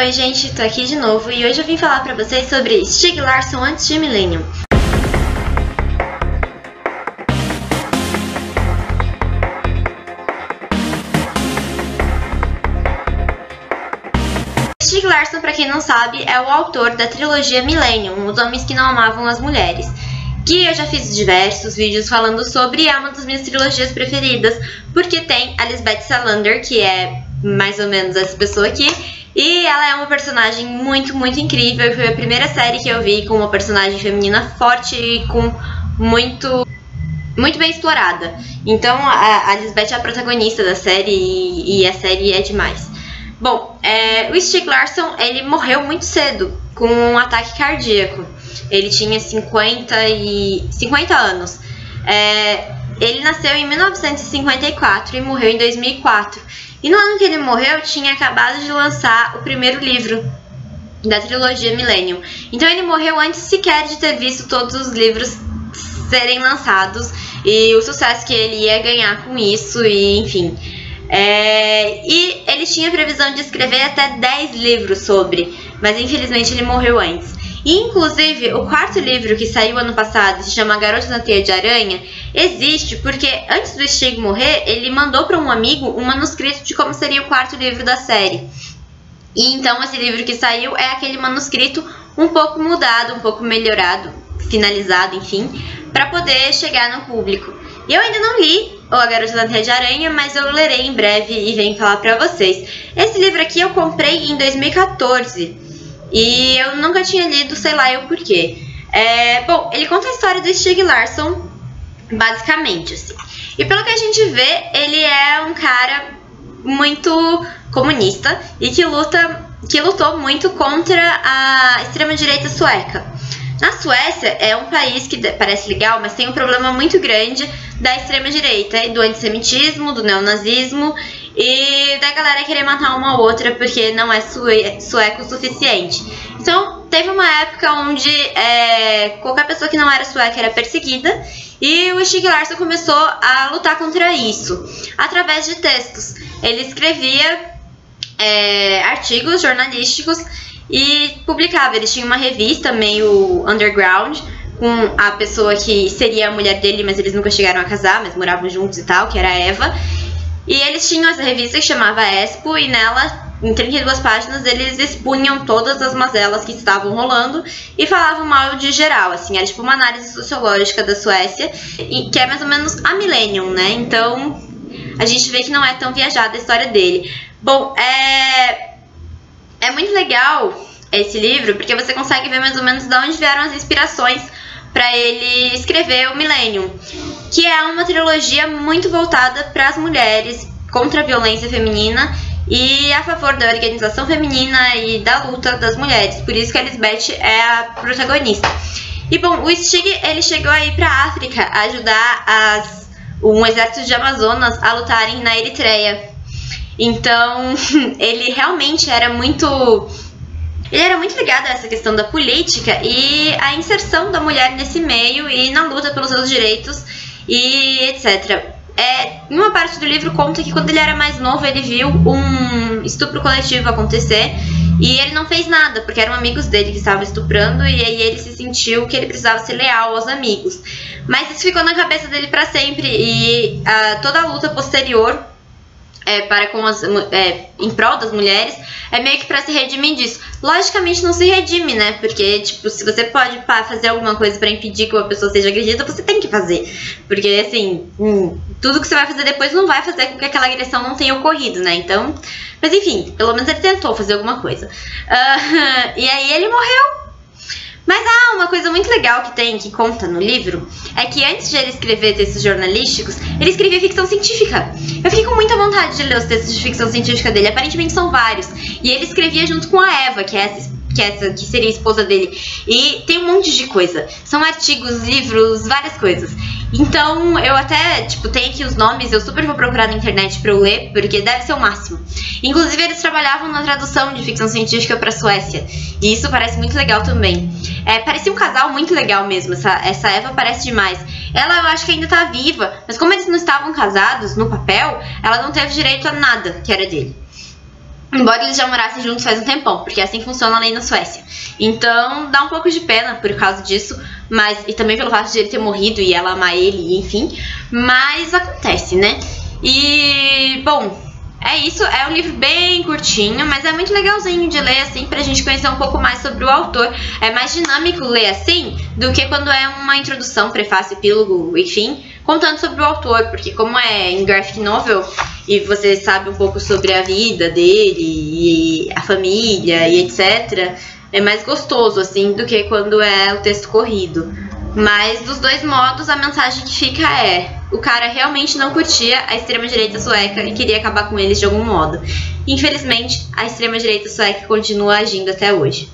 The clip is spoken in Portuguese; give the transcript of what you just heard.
Oi gente, tô aqui de novo e hoje eu vim falar pra vocês sobre Stieg Larsson antes de Millennium. Stieg Larsson, pra quem não sabe, é o autor da trilogia Millennium, Os Homens que Não Amavam as Mulheres, que eu já fiz diversos vídeos falando sobre é uma das minhas trilogias preferidas, porque tem a Lisbeth Salander, que é mais ou menos essa pessoa aqui, e ela é uma personagem muito, muito incrível. Foi a primeira série que eu vi com uma personagem feminina forte e com muito muito bem explorada. Então a, Lisbeth é a protagonista da série e, e a série é demais. Bom, é, o Stieg Larsson ele morreu muito cedo com um ataque cardíaco. Ele tinha 50 e 50 anos. É, ele nasceu em 1954 e morreu em 2004. E no ano que ele morreu, tinha acabado de lançar o primeiro livro da trilogia Millennium. Então ele morreu antes sequer de ter visto todos os livros serem lançados e o sucesso que ele ia ganhar com isso, e enfim. É, e ele tinha previsão de escrever até 10 livros sobre, mas infelizmente ele morreu antes. E, inclusive, o quarto livro que saiu ano passado, se chama Garota na Teia de Aranha, existe porque antes do Stig morrer, ele mandou para um amigo um manuscrito de como seria o quarto livro da série. E então esse livro que saiu é aquele manuscrito um pouco mudado, um pouco melhorado, finalizado, enfim, para poder chegar no público. E eu ainda não li o A Garota da Teia de Aranha, mas eu lerei em breve e venho falar para vocês. Esse livro aqui eu comprei em 2014 e eu nunca tinha lido, sei lá eu porquê. É, bom, ele conta a história do Stieg Larsson, basicamente, assim. E pelo que a gente vê, ele é um cara muito comunista e que luta, que lutou muito contra a extrema-direita sueca. Na Suécia é um país que parece legal, mas tem um problema muito grande da extrema-direita e do antissemitismo, do neonazismo e da galera querer matar uma ou outra porque não é sueco o suficiente. Então, teve uma época onde é, qualquer pessoa que não era sueca era perseguida e o Stieg Larsson começou a lutar contra isso através de textos. Ele escrevia é, artigos jornalísticos e publicava. Ele tinha uma revista meio underground com a pessoa que seria a mulher dele, mas eles nunca chegaram a casar, mas moravam juntos e tal, que era a Eva. E eles tinham essa revista que chamava Expo e nela, em 32 páginas, eles expunham todas as mazelas que estavam rolando e falavam mal de geral, assim, era tipo uma análise sociológica da Suécia, que é mais ou menos a Millennium, né? Então, a gente vê que não é tão viajada a história dele. Bom, é é muito legal esse livro porque você consegue ver mais ou menos de onde vieram as inspirações para ele escrever o Millennium, que é uma trilogia muito voltada para as mulheres, contra a violência feminina e a favor da organização feminina e da luta das mulheres. Por isso que a Lisbeth é a protagonista. E bom, o Stig ele chegou aí para África a ajudar as, um exército de Amazonas a lutarem na Eritreia. Então, ele realmente era muito ele era muito ligado a essa questão da política e a inserção da mulher nesse meio e na luta pelos seus direitos e etc. É, em uma parte do livro conta que quando ele era mais novo ele viu um estupro coletivo acontecer e ele não fez nada, porque eram amigos dele que estavam estuprando e aí ele se sentiu que ele precisava ser leal aos amigos. Mas isso ficou na cabeça dele para sempre e uh, toda a luta posterior é, para com as, é, em prol das mulheres, é meio que para se redimir disso. Logicamente não se redime, né? Porque, tipo, se você pode pá, fazer alguma coisa para impedir que uma pessoa seja agredida, você tem que fazer. Porque, assim, hum, tudo que você vai fazer depois não vai fazer com que aquela agressão não tenha ocorrido, né? Então, mas enfim, pelo menos ele tentou fazer alguma coisa. Uh, e aí ele morreu mas ah, uma coisa muito legal que tem, que conta no livro, é que antes de ele escrever textos jornalísticos, ele escrevia ficção científica. Eu fiquei com muita vontade de ler os textos de ficção científica dele, aparentemente são vários. E ele escrevia junto com a Eva, que é essa que, é essa, que seria a esposa dele. E tem um monte de coisa. São artigos, livros, várias coisas. Então, eu até, tipo, tenho aqui os nomes, eu super vou procurar na internet pra eu ler, porque deve ser o máximo. Inclusive, eles trabalhavam na tradução de ficção científica pra Suécia. E isso parece muito legal também. É, parecia um casal muito legal mesmo, essa, essa Eva parece demais. Ela, eu acho que ainda tá viva, mas como eles não estavam casados no papel, ela não teve direito a nada que era dele. Embora eles já morassem juntos faz um tempão, porque é assim funciona a lei na Suécia. Então dá um pouco de pena por causa disso, mas e também pelo fato de ele ter morrido e ela amar ele, enfim. Mas acontece, né? E bom, é isso, é um livro bem curtinho, mas é muito legalzinho de ler assim pra gente conhecer um pouco mais sobre o autor. É mais dinâmico ler assim do que quando é uma introdução, prefácio, epílogo, enfim, contando sobre o autor, porque como é em graphic novel e você sabe um pouco sobre a vida dele e a família e etc, é mais gostoso assim do que quando é o texto corrido. Mas dos dois modos, a mensagem que fica é: o cara realmente não curtia a extrema-direita sueca e queria acabar com eles de algum modo. Infelizmente, a extrema-direita sueca continua agindo até hoje.